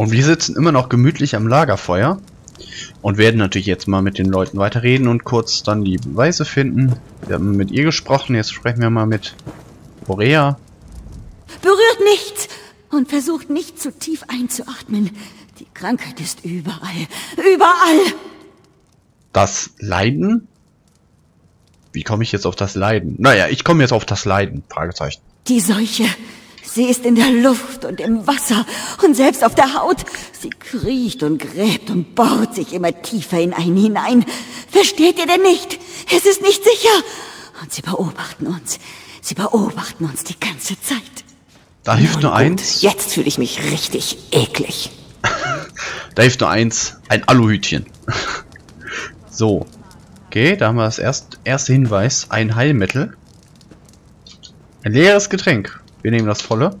Und wir sitzen immer noch gemütlich am Lagerfeuer. Und werden natürlich jetzt mal mit den Leuten weiterreden und kurz dann die Beweise finden. Wir haben mit ihr gesprochen, jetzt sprechen wir mal mit Borea. Berührt nichts und versucht nicht zu tief einzuatmen. Die Krankheit ist überall. Überall! Das Leiden? Wie komme ich jetzt auf das Leiden? Naja, ich komme jetzt auf das Leiden. Fragezeichen. Die Seuche. Sie ist in der Luft und im Wasser und selbst auf der Haut. Sie kriecht und gräbt und bohrt sich immer tiefer in einen hinein. Versteht ihr denn nicht? Es ist nicht sicher. Und sie beobachten uns. Sie beobachten uns die ganze Zeit. Da hilft nur eins. Jetzt fühle ich mich richtig eklig. Da hilft nur eins. Ein Aluhütchen. so. Okay, da haben wir das erst, erste Hinweis. Ein Heilmittel. Ein leeres Getränk. Wir nehmen das volle.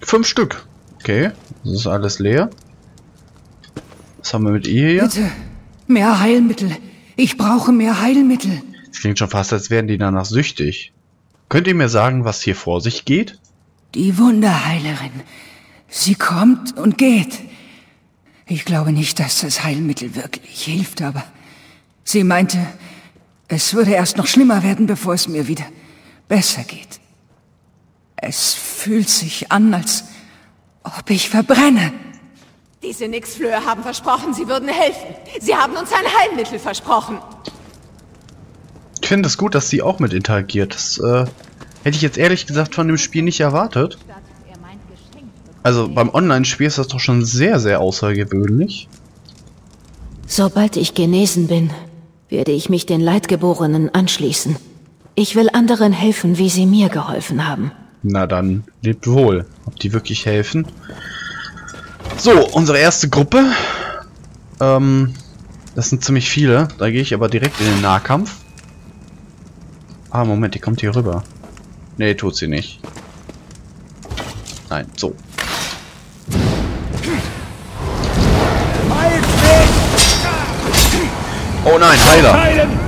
Fünf Stück. Okay, das ist alles leer. Was haben wir mit ihr hier? Bitte, mehr Heilmittel. Ich brauche mehr Heilmittel. Das klingt schon fast, als wären die danach süchtig. Könnt ihr mir sagen, was hier vor sich geht? Die Wunderheilerin. Sie kommt und geht. Ich glaube nicht, dass das Heilmittel wirklich hilft, aber sie meinte, es würde erst noch schlimmer werden, bevor es mir wieder besser geht. Es fühlt sich an, als ob ich verbrenne. Diese Nixflöhe haben versprochen, sie würden helfen. Sie haben uns ein Heilmittel versprochen. Ich finde es gut, dass sie auch mit interagiert. Das äh, hätte ich jetzt ehrlich gesagt von dem Spiel nicht erwartet. Also beim Online-Spiel ist das doch schon sehr, sehr außergewöhnlich. Sobald ich genesen bin, werde ich mich den Leidgeborenen anschließen. Ich will anderen helfen, wie sie mir geholfen haben. Na dann, lebt wohl. Ob die wirklich helfen? So, unsere erste Gruppe. Ähm, das sind ziemlich viele. Da gehe ich aber direkt in den Nahkampf. Ah, Moment, die kommt hier rüber. Nee, tut sie nicht. Nein, so. Oh nein, Heiler!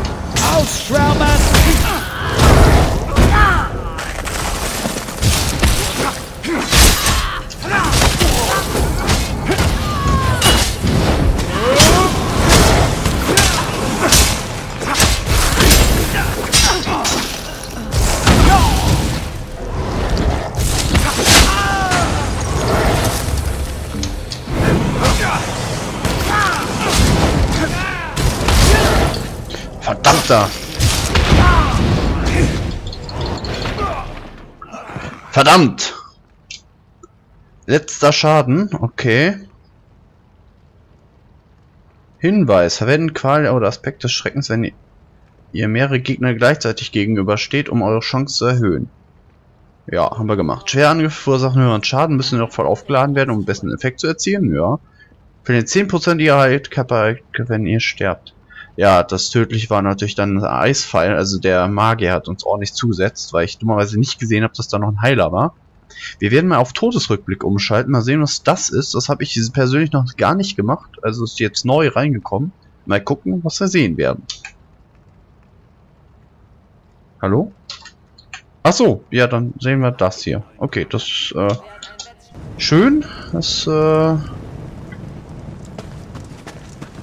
Verdammter! Verdammt! Letzter Schaden, okay. Hinweis, verwenden Qual oder Aspekt des Schreckens, wenn ihr mehrere Gegner gleichzeitig gegenübersteht, um eure Chance zu erhöhen. Ja, haben wir gemacht. Schwere Angriffe verursachen höheren Schaden, müssen noch voll aufgeladen werden, um einen besseren Effekt zu erzielen, ja. Verliert 10% ihrer Heilkörper, wenn ihr sterbt. Ja, das tödlich war natürlich dann ein Eisfall, also der Magier hat uns ordentlich zugesetzt, weil ich dummerweise nicht gesehen habe, dass da noch ein Heiler war. Wir werden mal auf Todesrückblick umschalten, mal sehen, was das ist. Das habe ich persönlich noch gar nicht gemacht, also ist jetzt neu reingekommen. Mal gucken, was wir sehen werden. Hallo? Ach so, ja, dann sehen wir das hier. Okay, das äh, schön. Das äh,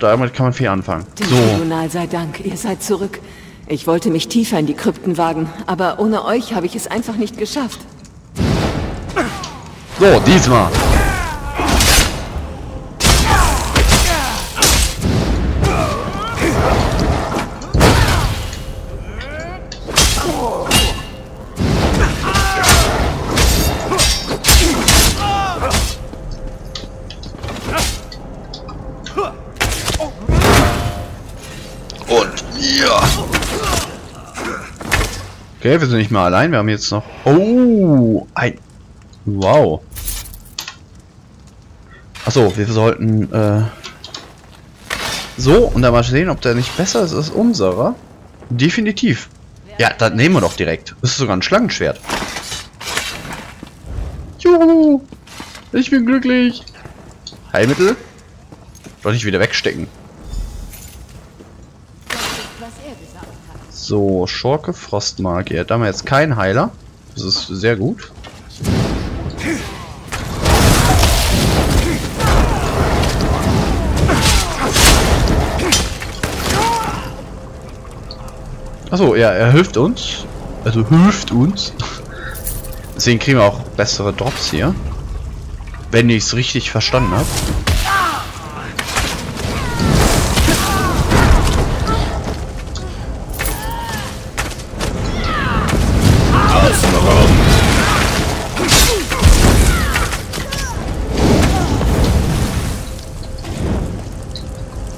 damit kann man viel anfangen. So, Tribunal sei Dank, ihr seid zurück. Ich wollte mich tiefer in die Krypten wagen, aber ohne euch habe ich es einfach nicht geschafft. so, diesmal. Und Okay, wir sind nicht mehr allein. Wir haben jetzt noch. Oh, ein. Wow. Achso, wir sollten. Äh, so, und dann mal sehen, ob der nicht besser ist als unserer. Definitiv. Ja, dann nehmen wir doch direkt. Das ist sogar ein Schlangenschwert. Juhu! Ich bin glücklich. Heilmittel? Soll ich wieder wegstecken? So, Schorke, Frostmagier. Da haben wir jetzt keinen Heiler. Das ist sehr gut. Achso, ja, er hilft uns. Also hilft uns. Deswegen kriegen wir auch bessere Drops hier. Wenn ich es richtig verstanden habe.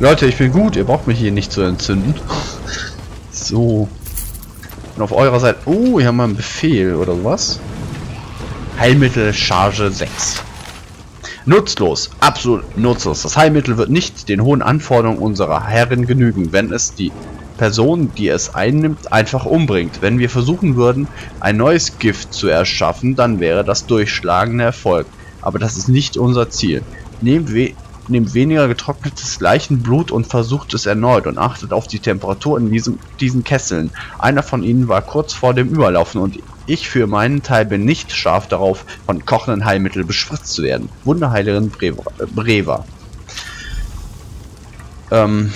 Leute, ich bin gut. Ihr braucht mich hier nicht zu entzünden. So. Und auf eurer Seite... Oh, hier haben wir einen Befehl oder sowas. Heilmittel Charge 6. Nutzlos. Absolut nutzlos. Das Heilmittel wird nicht den hohen Anforderungen unserer Herren genügen, wenn es die Person, die es einnimmt, einfach umbringt. Wenn wir versuchen würden, ein neues Gift zu erschaffen, dann wäre das durchschlagender Erfolg. Aber das ist nicht unser Ziel. Nehmt, we nehmt weniger getrocknetes Leichenblut und versucht es erneut und achtet auf die Temperatur in diesem, diesen Kesseln. Einer von ihnen war kurz vor dem Überlaufen und ich für meinen Teil bin nicht scharf darauf, von kochenden Heilmitteln bespritzt zu werden. Wunderheilerin Breva. Äh, Breva. Ähm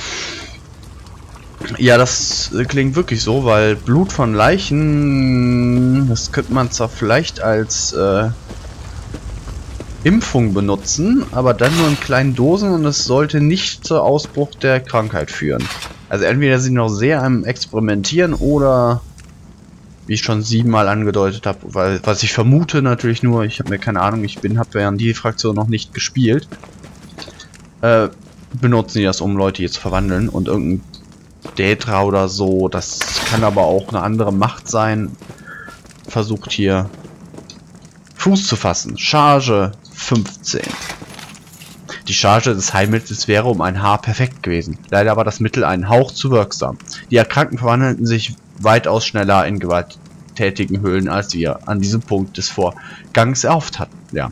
ja, das klingt wirklich so, weil Blut von Leichen, das könnte man zwar vielleicht als äh, Impfung benutzen, aber dann nur in kleinen Dosen und es sollte nicht zu Ausbruch der Krankheit führen. Also entweder sind noch sehr am Experimentieren oder, wie ich schon siebenmal angedeutet habe, weil was ich vermute natürlich nur, ich habe mir keine Ahnung, ich bin habe an die Fraktion noch nicht gespielt, äh, benutzen die das, um Leute hier zu verwandeln und irgendein Detra oder so, das kann aber auch eine andere Macht sein, versucht hier Fuß zu fassen. Charge 15. Die Charge des Heilmittels wäre um ein Haar perfekt gewesen. Leider war das Mittel einen Hauch zu wirksam. Die Erkrankten verwandelten sich weitaus schneller in gewalttätigen Höhlen, als wir an diesem Punkt des Vorgangs erhofft hatten. Ja,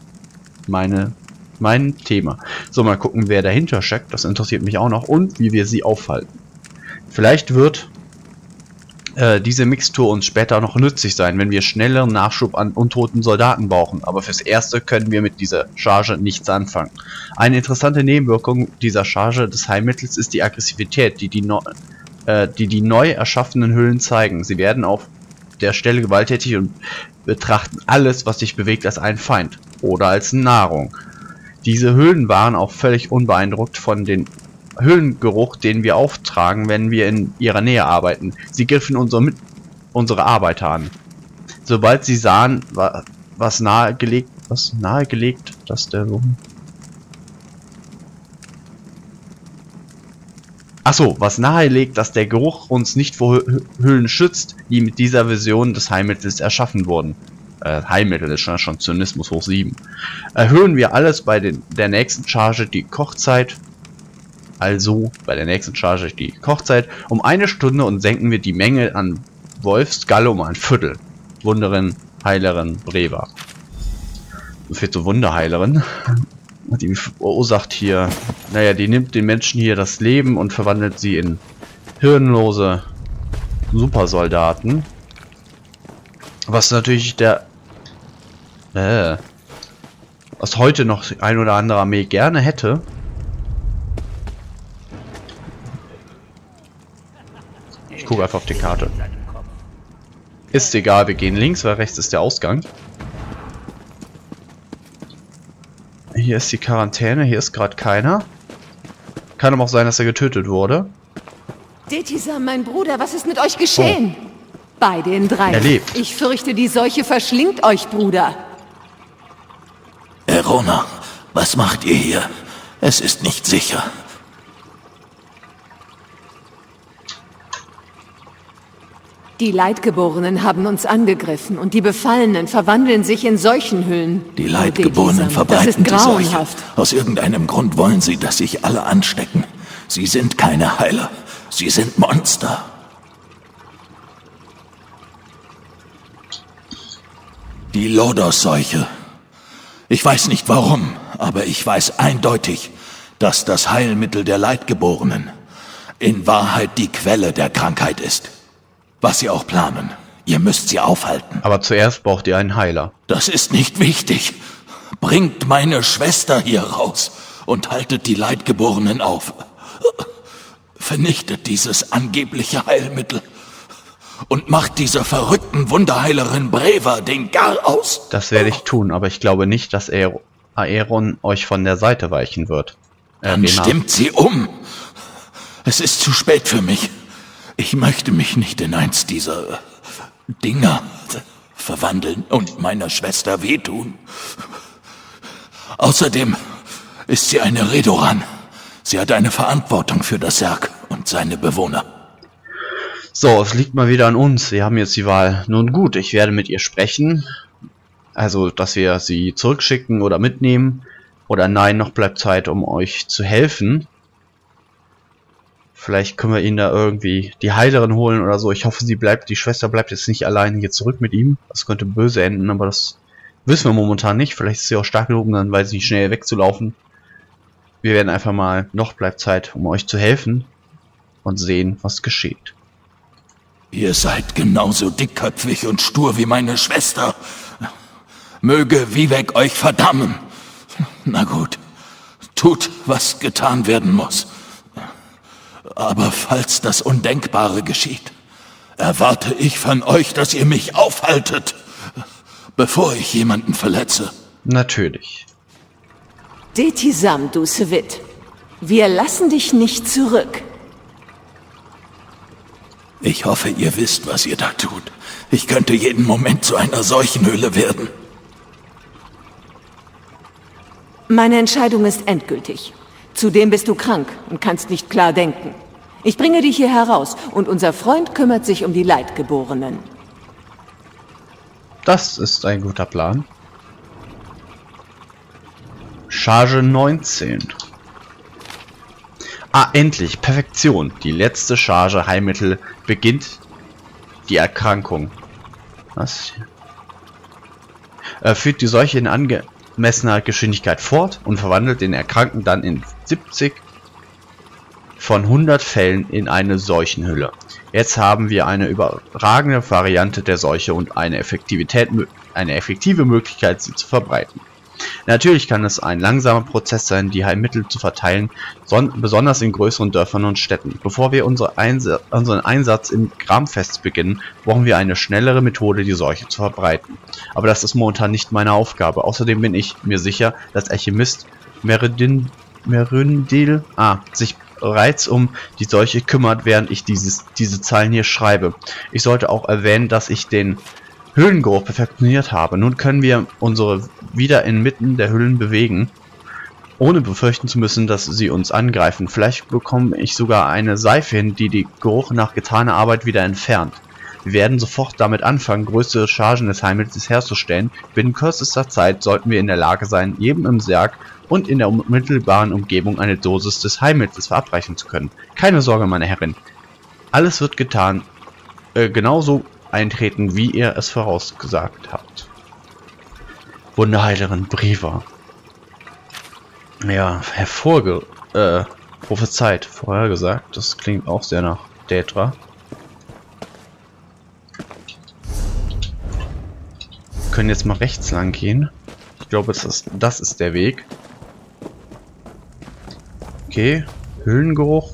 meine, mein Thema. So, mal gucken, wer dahinter steckt. Das interessiert mich auch noch. Und wie wir sie aufhalten. Vielleicht wird äh, diese Mixtur uns später noch nützlich sein, wenn wir schnelleren Nachschub an untoten Soldaten brauchen, aber fürs Erste können wir mit dieser Charge nichts anfangen. Eine interessante Nebenwirkung dieser Charge des Heilmittels ist die Aggressivität, die die, no äh, die, die neu erschaffenen Hüllen zeigen. Sie werden auf der Stelle gewalttätig und betrachten alles, was sich bewegt, als einen Feind oder als Nahrung. Diese Hüllen waren auch völlig unbeeindruckt von den Höhlengeruch, den wir auftragen, wenn wir in ihrer Nähe arbeiten. Sie griffen unsere, Mit unsere Arbeiter an. Sobald sie sahen, was nahegelegt, was nahegelegt, dass der Achso, was nahelegt, dass der Geruch uns nicht vor Höhlen schützt, die mit dieser Version des Heilmittels erschaffen wurden. Äh, Heilmittel ist schon, schon Zynismus hoch 7. Erhöhen wir alles bei den, der nächsten Charge die Kochzeit also bei der nächsten Charge die Kochzeit um eine Stunde und senken wir die Menge an Wolfsgalle um ein Viertel. Wunderin, Heilerin, Breva. So viel zur Wunderheilerin. Die verursacht hier, naja, die nimmt den Menschen hier das Leben und verwandelt sie in hirnlose Supersoldaten. Was natürlich der, äh, was heute noch ein oder andere Armee gerne hätte. Ich gucke einfach auf die Karte. Ist egal, wir gehen links, weil rechts ist der Ausgang. Hier ist die Quarantäne, hier ist gerade keiner. Kann aber auch sein, dass er getötet wurde. Detisa, mein Bruder, was ist mit euch geschehen? Oh. Bei den drei. Er lebt. Ich fürchte, die Seuche verschlingt euch, Bruder. Erona, was macht ihr hier? Es ist nicht sicher. Die Leidgeborenen haben uns angegriffen und die Befallenen verwandeln sich in Seuchenhüllen. Die Leidgeborenen verbreiten die Seuche. Aus irgendeinem Grund wollen sie, dass sich alle anstecken. Sie sind keine Heiler. Sie sind Monster. Die Lodos-Seuche. Ich weiß nicht warum, aber ich weiß eindeutig, dass das Heilmittel der Leidgeborenen in Wahrheit die Quelle der Krankheit ist. Was Sie auch planen, ihr müsst sie aufhalten. Aber zuerst braucht ihr einen Heiler. Das ist nicht wichtig. Bringt meine Schwester hier raus und haltet die Leidgeborenen auf. Vernichtet dieses angebliche Heilmittel. und macht dieser verrückten Wunderheilerin Breva den Gar aus. Das werde ich tun, aber ich glaube nicht, dass Aeron euch von der Seite weichen wird. Äh, Dann stimmt sie um. Es ist zu spät für mich. Ich möchte mich nicht in eins dieser Dinger verwandeln und meiner Schwester wehtun. Außerdem ist sie eine Redoran. Sie hat eine Verantwortung für das Serg und seine Bewohner. So, es liegt mal wieder an uns. Wir haben jetzt die Wahl. Nun gut, ich werde mit ihr sprechen. Also, dass wir sie zurückschicken oder mitnehmen. Oder nein, noch bleibt Zeit, um euch zu helfen. Vielleicht können wir ihn da irgendwie die Heilerin holen oder so. Ich hoffe, sie bleibt, die Schwester bleibt jetzt nicht alleine hier zurück mit ihm. Das könnte böse enden, aber das wissen wir momentan nicht. Vielleicht ist sie auch stark genug, dann weiß sie schnell wegzulaufen. Wir werden einfach mal, noch bleibt Zeit, um euch zu helfen und sehen, was geschieht. Ihr seid genauso dickköpfig und stur wie meine Schwester. Möge Vivek euch verdammen. Na gut, tut, was getan werden muss. Aber falls das Undenkbare geschieht, erwarte ich von euch, dass ihr mich aufhaltet, bevor ich jemanden verletze. Natürlich. Detisam, du Svit. Wir lassen dich nicht zurück. Ich hoffe, ihr wisst, was ihr da tut. Ich könnte jeden Moment zu einer Seuchenhöhle werden. Meine Entscheidung ist endgültig. Zudem bist du krank und kannst nicht klar denken. Ich bringe dich hier heraus und unser Freund kümmert sich um die Leidgeborenen. Das ist ein guter Plan. Charge 19. Ah, endlich. Perfektion. Die letzte Charge Heilmittel beginnt die Erkrankung. Was? Er führt die Seuche in angemessener Geschwindigkeit fort und verwandelt den Erkrankten dann in 70 von 100 Fällen in eine Seuchenhülle. Jetzt haben wir eine überragende Variante der Seuche und eine, Effektivität, eine effektive Möglichkeit, sie zu verbreiten. Natürlich kann es ein langsamer Prozess sein, die Heilmittel zu verteilen, besonders in größeren Dörfern und Städten. Bevor wir unsere Einsa unseren Einsatz im Gramfest beginnen, brauchen wir eine schnellere Methode, die Seuche zu verbreiten. Aber das ist momentan nicht meine Aufgabe. Außerdem bin ich mir sicher, dass Alchemist Meridin Merindil ah, sich bereits um die Seuche kümmert, während ich dieses, diese Zeilen hier schreibe. Ich sollte auch erwähnen, dass ich den Höhlengeruch perfektioniert habe. Nun können wir unsere wieder inmitten der Höhlen bewegen, ohne befürchten zu müssen, dass sie uns angreifen. Vielleicht bekomme ich sogar eine Seife hin, die die Geruch nach getaner Arbeit wieder entfernt. Wir werden sofort damit anfangen, größere Chargen des Heilmittels herzustellen. Binnen kürzester Zeit sollten wir in der Lage sein, jedem im Sarg und in der unmittelbaren Umgebung eine Dosis des Heilmittels verabreichen zu können. Keine Sorge, meine Herrin. Alles wird getan, äh, genauso eintreten, wie ihr es vorausgesagt habt. Wunderheilerin Briva. Ja, hervorge... äh, prophezeit, vorhergesagt. Das klingt auch sehr nach Detra. Können jetzt mal rechts lang gehen. Ich glaube, das ist, das ist der Weg. Okay. Höhlengeruch.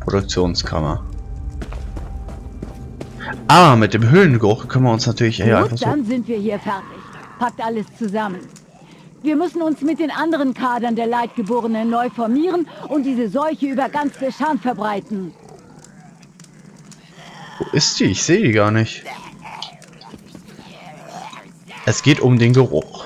Produktionskammer. Ah, mit dem Höhlengeruch können wir uns natürlich einfach so... dann sind wir hier fertig. Packt alles zusammen. Wir müssen uns mit den anderen Kadern der Leidgeborenen neu formieren und diese Seuche über ganz Deschan verbreiten. Wo ist die? Ich sehe die gar nicht. Es geht um den Geruch.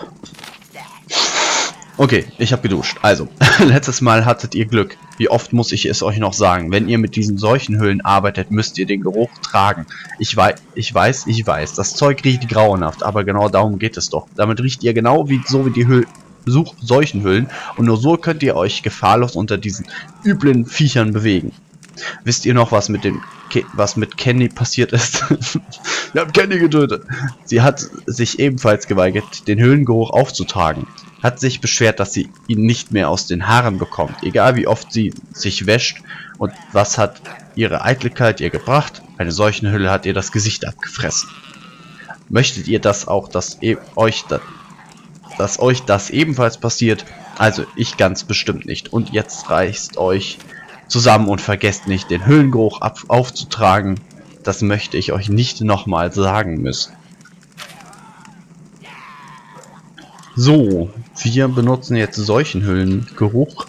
Okay, ich habe geduscht. Also, letztes Mal hattet ihr Glück. Wie oft muss ich es euch noch sagen? Wenn ihr mit diesen Seuchenhüllen arbeitet, müsst ihr den Geruch tragen. Ich weiß, ich weiß, ich weiß. Das Zeug riecht grauenhaft, aber genau darum geht es doch. Damit riecht ihr genau wie so wie die Hüll Such Seuchenhüllen und nur so könnt ihr euch gefahrlos unter diesen üblen Viechern bewegen. Wisst ihr noch, was mit dem Ke was mit Kenny passiert ist? Wir haben Kenny getötet. Sie hat sich ebenfalls geweigert, den Höhlengeruch aufzutragen hat sich beschwert, dass sie ihn nicht mehr aus den Haaren bekommt, egal wie oft sie sich wäscht. Und was hat ihre Eitelkeit ihr gebracht? Eine solche Hülle hat ihr das Gesicht abgefressen. Möchtet ihr das auch, dass e euch da dass euch das ebenfalls passiert? Also ich ganz bestimmt nicht. Und jetzt reißt euch zusammen und vergesst nicht, den Höhlengeruch aufzutragen Das möchte ich euch nicht nochmal sagen müssen. So, wir benutzen jetzt Seuchenhüllengeruch.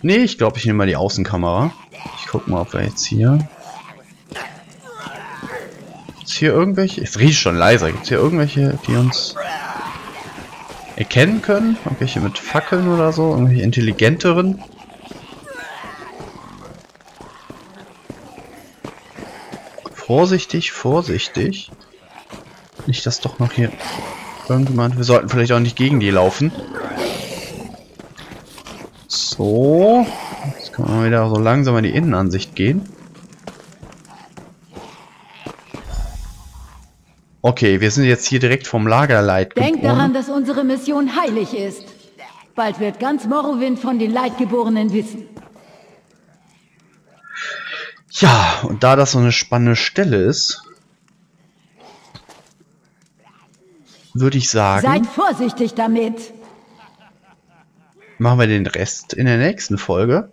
Nee, ich glaube, ich nehme mal die Außenkamera. Ich guck mal, ob wir jetzt hier... Hier irgendwelche... Es riecht schon leiser. Gibt es hier irgendwelche, die uns erkennen können? Irgendwelche mit Fackeln oder so? Irgendwelche intelligenteren? Vorsichtig, vorsichtig. Nicht, dass doch noch hier irgendjemand... Wir sollten vielleicht auch nicht gegen die laufen. So. Jetzt können wir wieder so langsam in die Innenansicht gehen. Okay, wir sind jetzt hier direkt vom Lagerleit Denk daran, dass unsere Mission heilig ist. Bald wird ganz Morrowind von den Leitgeborenen wissen. Ja, und da das so eine spannende Stelle ist, würde ich sagen, Seid vorsichtig damit. machen wir den Rest in der nächsten Folge.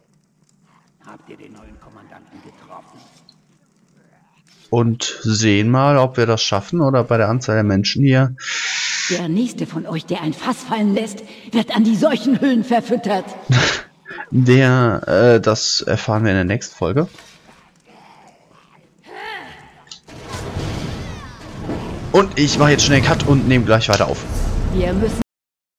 Und sehen mal, ob wir das schaffen oder bei der Anzahl der Menschen hier. Der nächste von euch, der ein Fass fallen lässt, wird an die Seuchenhüllen verfüttert. Der, äh, das erfahren wir in der nächsten Folge. Und ich mache jetzt schnell Cut und nehme gleich weiter auf. Wir müssen